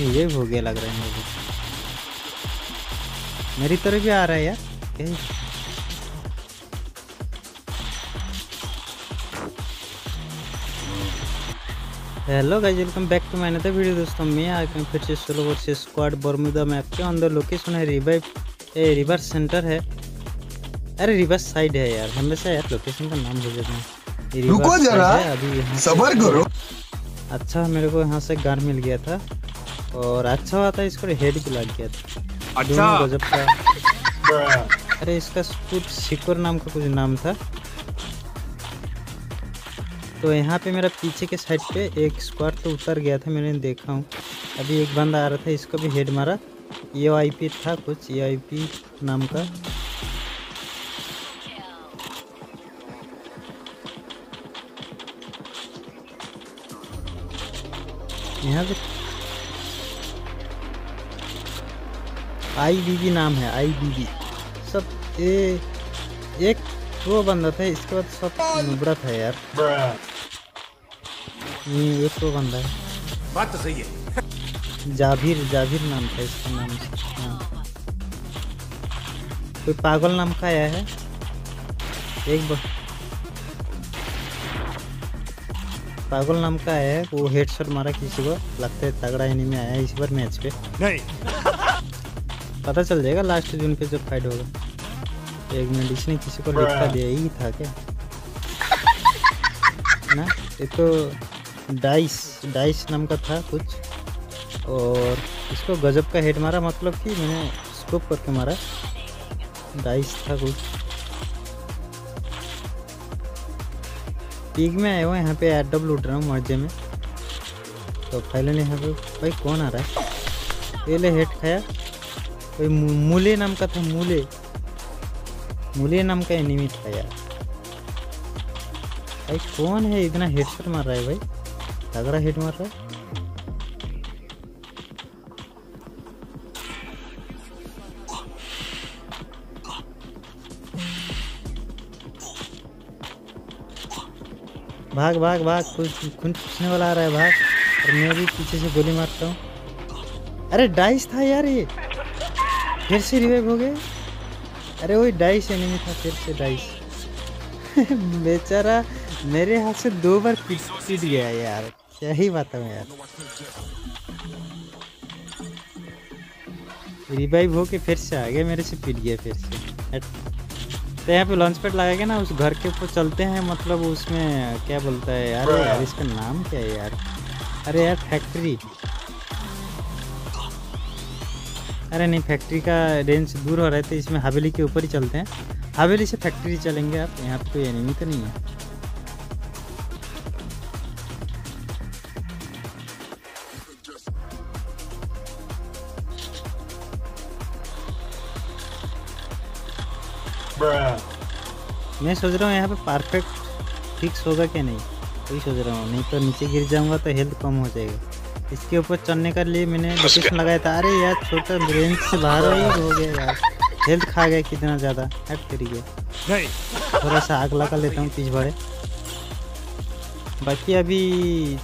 Revive हो गया लग रहा है मुझे मेरी तरफ़ भी आ रहा है यार। Hello guys welcome back to my another video दोस्तों। मैं आ गया फिर से solo versus squad Bermuda map के अंदर। लोकेशन है रिवाइव ए रिवर्स सेंटर है। अरे रिवर्स साइड है यार हमेशा यार लोकेशन का नाम भूल जाते हैं। रुको जरा, अभी सबर करो। अच्छा मेरे को यहाँ से गार मिल गया था। और अच्छा हुआ था इसको हेड भी लग गया था दोनों गजब का अरे इसका कुछ शिकोर नाम का कुछ नाम था। तो यहाँ पे मेरा पीछे के साइड पे एक स्क्वाड तो उतर गया था मैंने देखा हूँ। अभी एक बंदा आ रहा था इसको भी हेड मारा। ये आई पी था कुछ ये आई पी नाम का। यहाँ पे आई बीबी नाम है आई बीबी सब ये एक वो बंदा था इसके बाद सब नुबड़ा था यार। ये एक वो बंदा है। बात तो सही है। जाभिर जाभिर नाम था इसका नाम। हाँ। कोई पागल नाम का आया है? एक ब... पागल नाम का आया है वो हेडशॉट मारा किसी को लगता है तगड़ा एनिमी आया है इस बार मैच पे। नहीं। पता चल जाएगा लास्ट जून पे जब फाइट होगा। एक मिनट इसने किसी को लिखा दिया यही था क्या? ना ये तो डाइस डाइस नाम का था कुछ और इसको गजब का हेड मारा मतलब कि मैंने स्कोप करके मारा। डाइस था कुछ। पीक में आया हुआ यहाँ पे एडब लूट रहा हूँ मर्जे में। तो फाइनली यहाँ पे भाई कौन आ रहा है? पहले हेड खाया। मूले नाम का था मूले मूले नाम का एनिमी था यार भाई कौन है इतना हेडशॉट मार रहा है भाई तगड़ा हेड मार रहा है भाग भाग भाग कुछ खून पूछने वाला आ रहा है भाग और मैं भी पीछे से गोली मारता हूँ अरे डाइस था यार ये फिर से रिवाइव हो गए? अरे वही डाइस एनिमी था, फिर से डाइस बेचारा मेरे हाथ से दो बार पीट गया यार। क्या ही बात है यार। रिवाइव हो के फिर से आ गया मेरे से पीट गया फिर से। तो यहाँ पे लॉन्च पैड लगा के ना, उस घर के ऊपर चलते हैं मतलब उसमें क्या बोलता है यार यार, इसका नाम क्या है यार? अरे यार फैक्ट्री अरे नहीं फैक्ट्री का रेंज दूर हो रहा है तो इसमें हवेली के ऊपर ही चलते हैं। हवेली से फैक्ट्री चलेंगे आप यहाँ पे कोई एनिमी तो नहीं है। मैं सोच रहा हूँ यहाँ पे परफेक्ट फिक्स होगा क्या नहीं? वही सोच रहा हूँ नहीं तो नीचे गिर जाऊँगा तो हेल्थ कम हो जाएगा। इसके ऊपर चढ़ने के लिए मैंने लोकेशन लगाया था अरे यार छोटा रेंज से बाहर ही हो गया यार। हेल्थ खा गया कितना ज़्यादा हट करिए थोड़ा सा आग लगा लेता हूँ पीछ भरे बाकी अभी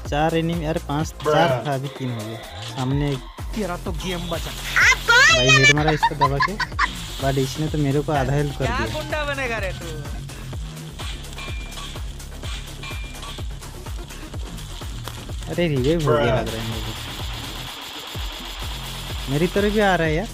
चार एनिमी अरे पाँच चार था अभी तीन हो गया सामने तेरा तो गेम बचा। भाई हेड मारा इसको दबा के। बट इसने तो मेरे को आधा हेल्प कर दिया। अरे रिवाइव हो गया लग रहा है मुझे। मेरी तरफ़ भी आ रहा है यार।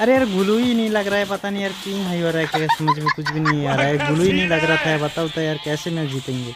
अरे यार ग्लू ही नहीं लग रहा है पता नहीं यार क्यों हाई हो रहा है क्या समझ में कुछ भी नहीं आ रहा है। ग्लू ही नहीं लग रहा था बताओ तो यार कैसे मैच जीतेंगे?